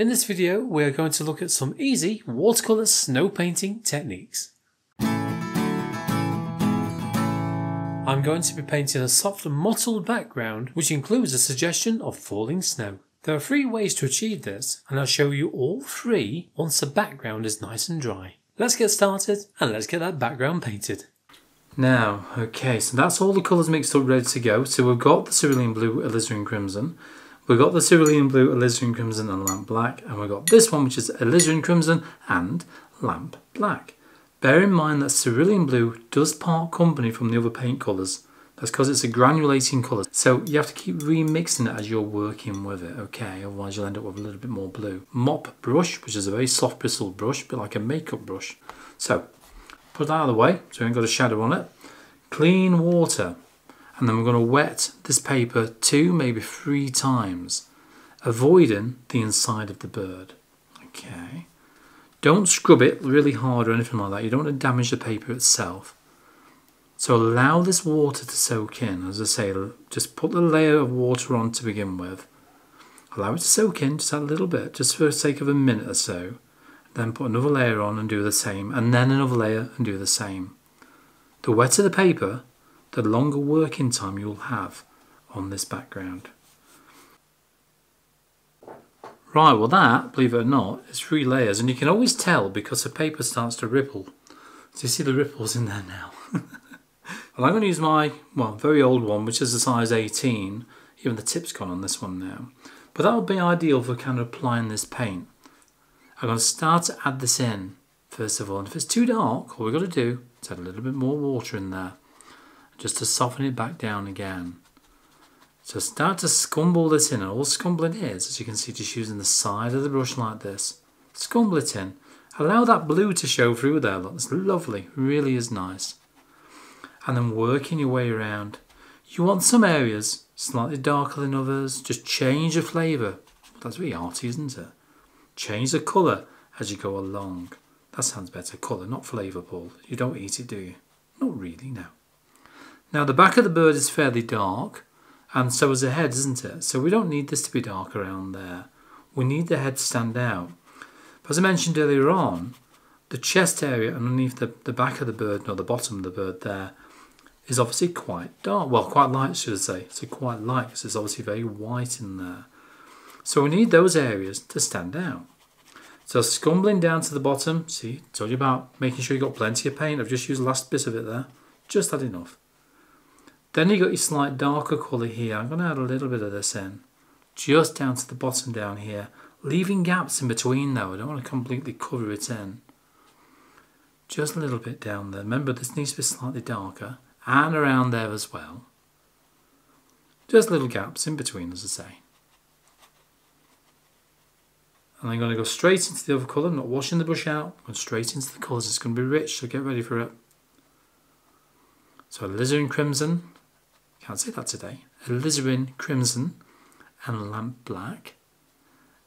In this video, we are going to look at some easy watercolour snow painting techniques. I'm going to be painting a soft mottled background which includes a suggestion of falling snow. There are three ways to achieve this and I'll show you all three once the background is nice and dry. Let's get started and let's get that background painted. Now, okay, so that's all the colours mixed up ready to go. So we've got the cerulean blue, alizarin crimson. We've got the cerulean blue, alizarin crimson and lamp black. And we've got this one which is alizarin crimson and lamp black. Bear in mind that cerulean blue does part company from the other paint colours. That's because it's a granulating colour. So you have to keep remixing it as you're working with it, okay? Otherwise you'll end up with a little bit more blue. Mop brush, which is a very soft bristled brush, a bit like a makeup brush. So put that out of the way so we ain't got a shadow on it. Clean water. And then we're going to wet this paper two, maybe three times, avoiding the inside of the bird. Okay. Don't scrub it really hard or anything like that. You don't want to damage the paper itself. So allow this water to soak in. As I say, just put the layer of water on to begin with. Allow it to soak in just a little bit, just for the sake of a minute or so. Then put another layer on and do the same, and then another layer and do the same. The wetter the paper, the longer working time you'll have on this background. Right, well that, believe it or not, is three layers and you can always tell because the paper starts to ripple. So you see the ripples in there now. and I'm going to use my, well, very old one, which is a size 18. Even the tip's gone on this one now. But that would be ideal for kind of applying this paint. I'm going to start to add this in, first of all. And if it's too dark, all we've got to do is add a little bit more water in there, just to soften it back down again. So start to scumble this in, and all scumbling is, as you can see, just using the side of the brush like this. Scumble it in. Allow that blue to show through there, look, it's lovely, really is nice. And then working your way around. You want some areas slightly darker than others, just change the flavour. That's really arty, isn't it? Change the colour as you go along. That sounds better, colour, not flavour, Paul. You don't eat it, do you? Not really, no. Now the back of the bird is fairly dark, and so is the head, isn't it? So we don't need this to be dark around there. We need the head to stand out. But as I mentioned earlier on, the chest area underneath the, the back of the bird, or the bottom of the bird there, is obviously quite dark. Well, quite light, should I say. So quite light, because it's obviously very white in there. So we need those areas to stand out. So scumbling down to the bottom, see, told you about making sure you got plenty of paint. I've just used the last bit of it there. Just had enough. Then you got your slight darker colour here. I'm going to add a little bit of this in. Just down to the bottom down here. Leaving gaps in between though. I don't want to completely cover it in. Just a little bit down there. Remember this needs to be slightly darker. And around there as well. Just little gaps in between as I say. And I'm going to go straight into the other colour. I'm not washing the brush out. I'm going straight into the colours. It's going to be rich, so get ready for it. So alizarin crimson, can't say that today. Alizarin crimson and lamp black.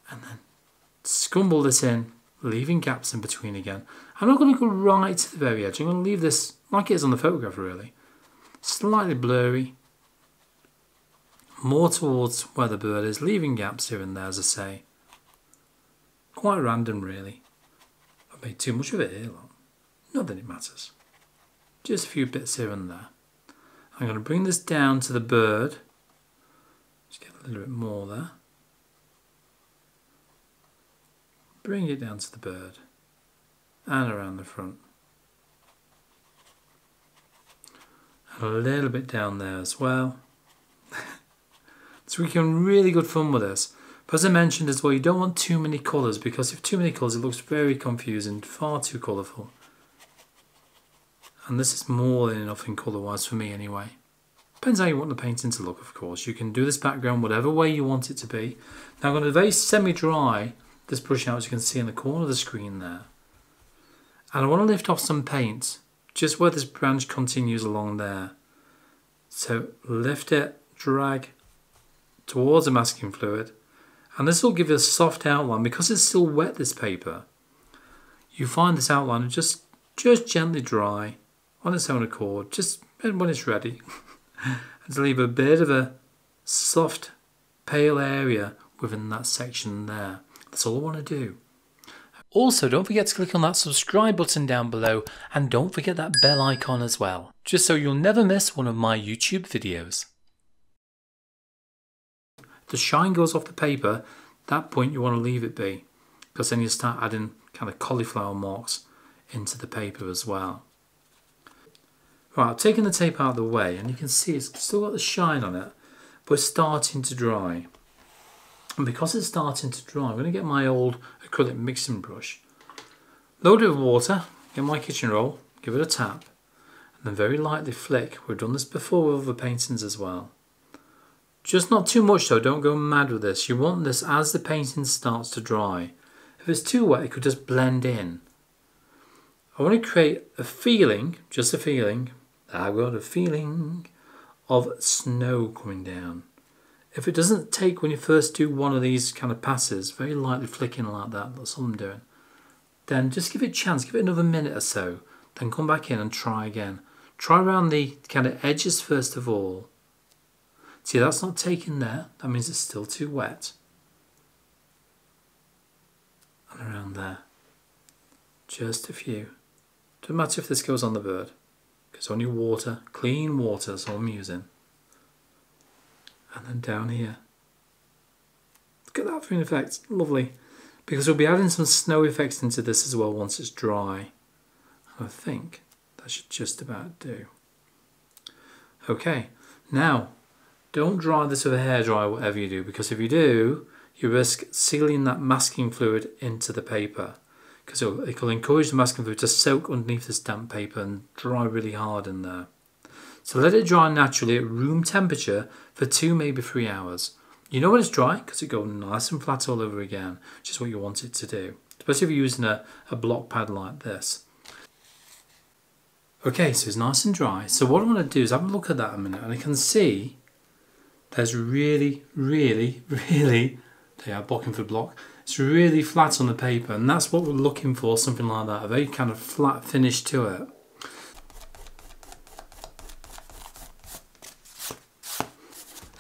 And then scumble this in, leaving gaps in between again. I'm not going to go right to the very edge. I'm going to leave this like it is on the photograph really. Slightly blurry. More towards where the bird is, leaving gaps here and there as I say. Quite random really. I've made too much of it here. Not that it matters. Just a few bits here and there. I'm going to bring this down to the bird. Just get a little bit more there. Bring it down to the bird and around the front. A little bit down there as well. so we can really good fun with this. But as I mentioned as well, you don't want too many colours because if too many colours it looks very confusing, far too colourful. And this is more than enough in colour wise for me anyway. Depends how you want the painting to look of course. You can do this background whatever way you want it to be. Now I'm going to very semi-dry this brush out as you can see in the corner of the screen there. And I want to lift off some paint just where this branch continues along there. So lift it, drag towards the masking fluid and this will give you a soft outline because it's still wet this paper. You find this outline just just gently dry on its own accord, just when it's ready, and to leave a bit of a soft, pale area within that section there. That's all I want to do. Also, don't forget to click on that subscribe button down below and don't forget that bell icon as well, just so you'll never miss one of my YouTube videos. The shine goes off the paper, that point you want to leave it be, because then you start adding kind of cauliflower marks into the paper as well. Right, I've taken the tape out of the way and you can see it's still got the shine on it, but it's starting to dry. And because it's starting to dry, I'm going to get my old acrylic mixing brush, load it with water, get my kitchen roll, give it a tap, and then very lightly flick. We've done this before with other paintings as well. Just not too much though, don't go mad with this. You want this as the painting starts to dry. If it's too wet, it could just blend in. I want to create a feeling, just a feeling, I've got a feeling of snow coming down. If it doesn't take when you first do one of these kind of passes, very lightly flicking like that, that's all I'm doing, then just give it a chance, give it another minute or so, then come back in and try again. Try around the kind of edges first of all. See, that's not taking there, that means it's still too wet. And around there. Just a few. Doesn't matter if this goes on the bird. It's only water, clean water is all I'm using. And then down here. Look at that for an effect, lovely. Because we'll be adding some snow effects into this as well once it's dry. I think that should just about do. Okay, now don't dry this with a hairdryer whatever you do because if you do you risk sealing that masking fluid into the paper because it will encourage the masking fluid to soak underneath the stamp paper and dry really hard in there. So let it dry naturally at room temperature for two, maybe three hours. You know when it's dry because it goes nice and flat all over again, which is what you want it to do, especially if you're using a, a block pad like this. Okay, so it's nice and dry. So what I'm going to do is have a look at that a minute and I can see there's really, really, really, they are blocking for block, it's really flat on the paper and that's what we're looking for, something like that, a very kind of flat finish to it.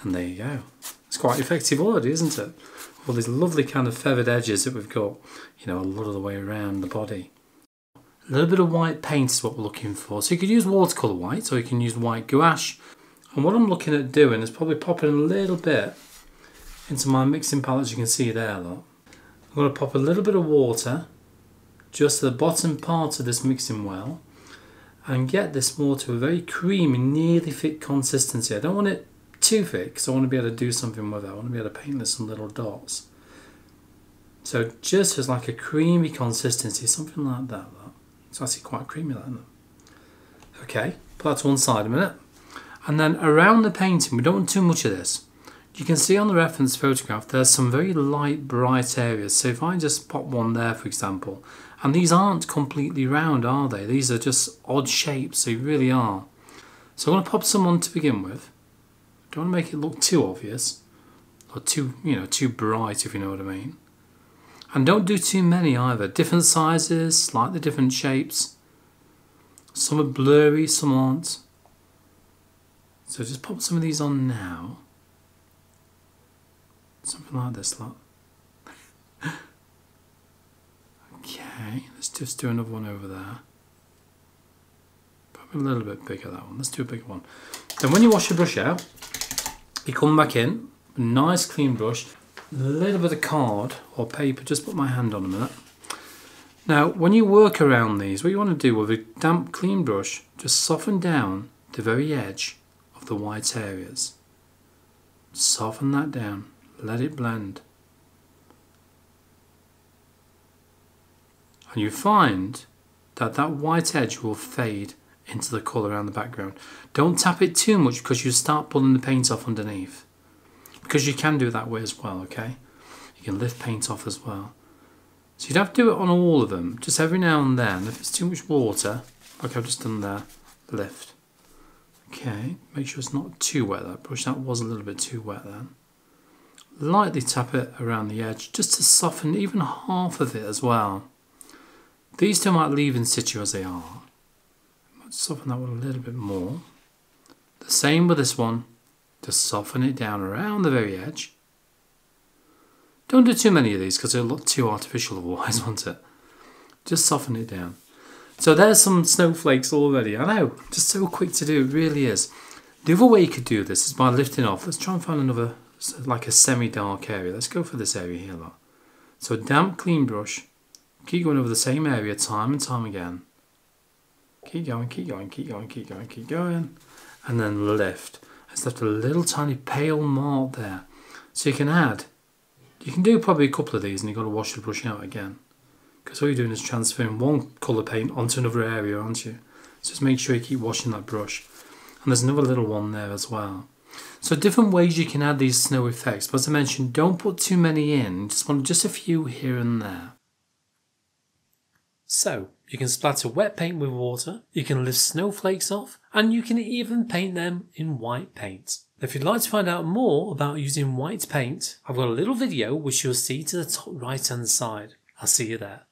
And there you go. It's quite effective already, isn't it? All these lovely kind of feathered edges that we've got, you know, a lot of the way around the body. A little bit of white paint is what we're looking for. So you could use watercolour white or you can use white gouache. And what I'm looking at doing is probably popping a little bit into my mixing palette, as you can see there, look. I'm going to pop a little bit of water just to the bottom part of this mixing well and get this more to a very creamy, nearly thick consistency. I don't want it too thick because I want to be able to do something with it. I want to be able to paint this some little dots. So just as like a creamy consistency, something like that. It's actually quite creamy, that, Okay, put that to one side a minute. And then around the painting, we don't want too much of this. You can see on the reference photograph there's some very light bright areas. So if I just pop one there for example and these aren't completely round are they? These are just odd shapes they really are. So I'm going to pop some on to begin with. Don't want to make it look too obvious or too you know too bright if you know what I mean. And don't do too many either. Different sizes slightly different shapes. Some are blurry some aren't. So just pop some of these on now Something like this lot. okay, let's just do another one over there. Probably a little bit bigger that one. Let's do a bigger one. Then when you wash your brush out, you come back in, nice clean brush, a little bit of card or paper, just put my hand on a minute. Now, when you work around these, what you want to do with a damp clean brush, just soften down the very edge of the white areas. Soften that down let it blend. And you find that that white edge will fade into the colour around the background. Don't tap it too much because you start pulling the paint off underneath. Because you can do it that way as well, okay? You can lift paint off as well. So you'd have to do it on all of them, just every now and then. If it's too much water, like I've just done there, lift. Okay, make sure it's not too wet, that brush. That was a little bit too wet then lightly tap it around the edge just to soften even half of it as well. These two might leave in situ as they are. Might soften that one a little bit more. The same with this one. Just soften it down around the very edge. Don't do too many of these because it'll look too artificial otherwise, won't it? Just soften it down. So there's some snowflakes already. I know, just so quick to do, it really is. The other way you could do this is by lifting off. Let's try and find another, like a semi-dark area. Let's go for this area here, lot. So damp, clean brush. Keep going over the same area time and time again. Keep going, keep going, keep going, keep going, keep going. And then lift. It's left a little tiny pale mark there. So you can add, you can do probably a couple of these and you've got to wash the brush out again. Because all you're doing is transferring one colour paint onto another area, aren't you? So just make sure you keep washing that brush. And there's another little one there as well. So different ways you can add these snow effects. But as I mentioned, don't put too many in. Just want just a few here and there. So, you can splatter wet paint with water, you can lift snowflakes off, and you can even paint them in white paint. If you'd like to find out more about using white paint, I've got a little video which you'll see to the top right hand side. I'll see you there.